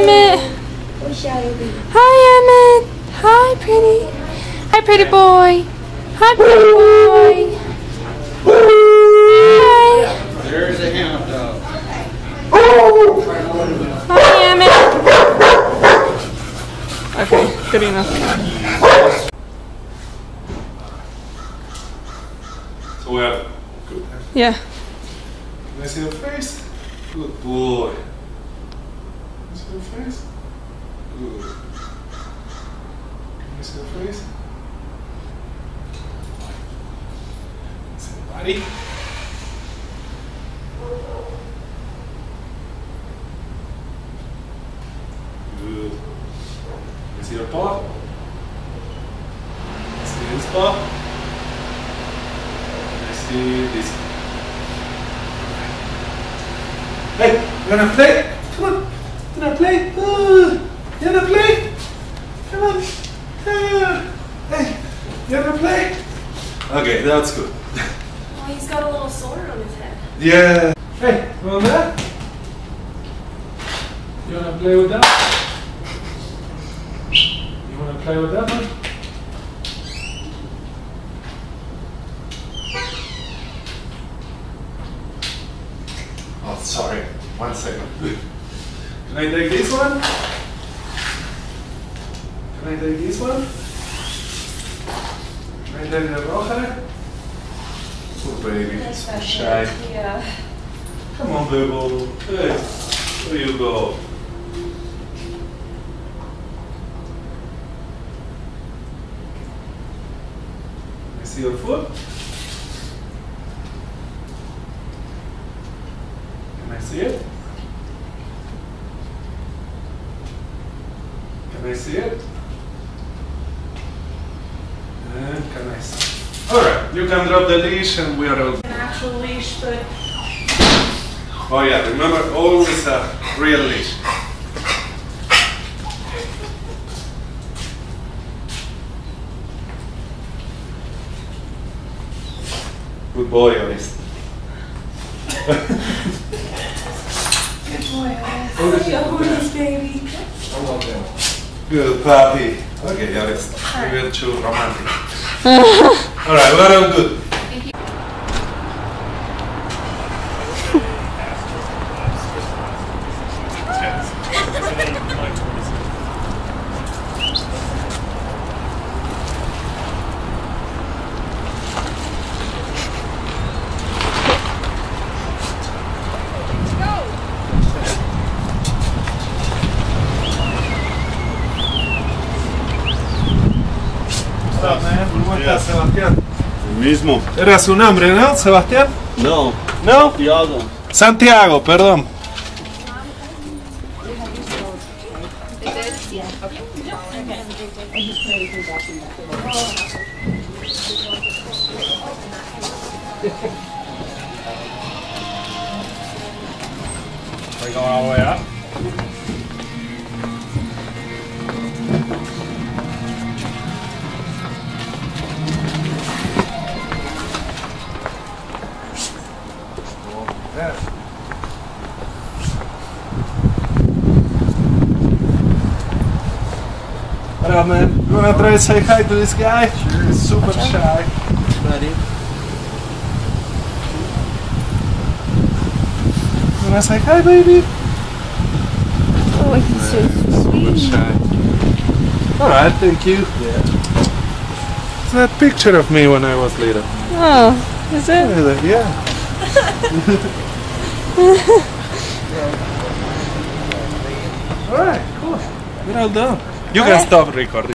Emmet. Hi, Emmet. Hi, pretty. Hi, pretty boy. Hi, pretty boy. Hi. There's a hound dog. Hi, Emmet. Okay, good enough. So we have good. Yeah. Can I see your face? Good boy. Can I see your face? Good. Can I see your face? See? Good. I see your paw? I see his paw? I see this Hey, you wanna play? Come on, you wanna play? Uh, you wanna play? Come on. Uh, hey, you wanna play? Okay, that's good. Well, he's got a little sword on his head. Yeah. Hey, you want that? You wanna play with that? You wanna play with that one? Oh, sorry. One second. Can I take this one? Can I take this one? Can I take the roja? Oh, baby. That's so shy. Yeah. Come on, Bibble. Hey, where you go? I see your foot. Can I see it? Can I see it? And can I see? All right, you can drop the leash and we are all An actual leash, but Oh yeah, remember always a real leash. Good boy, Oris. Otis, baby. Good puppy. Okay. We were too romantic. Alright, we're all good. Estás, Sebastián? Mismo. Era su nombre, ¿no? Sebastián? No, ¿No? Tiago. Santiago, perdón. What up, man? You wanna try to say hi to this guy? Sure. He's super shy. Buddy. You wanna say hi, baby? Oh, he's so sweet. Super sweet. shy. Alright, thank you. Yeah. It's that picture of me when I was little. Oh, is it? Yeah. Alright, cool. We're all done. You can stop recording.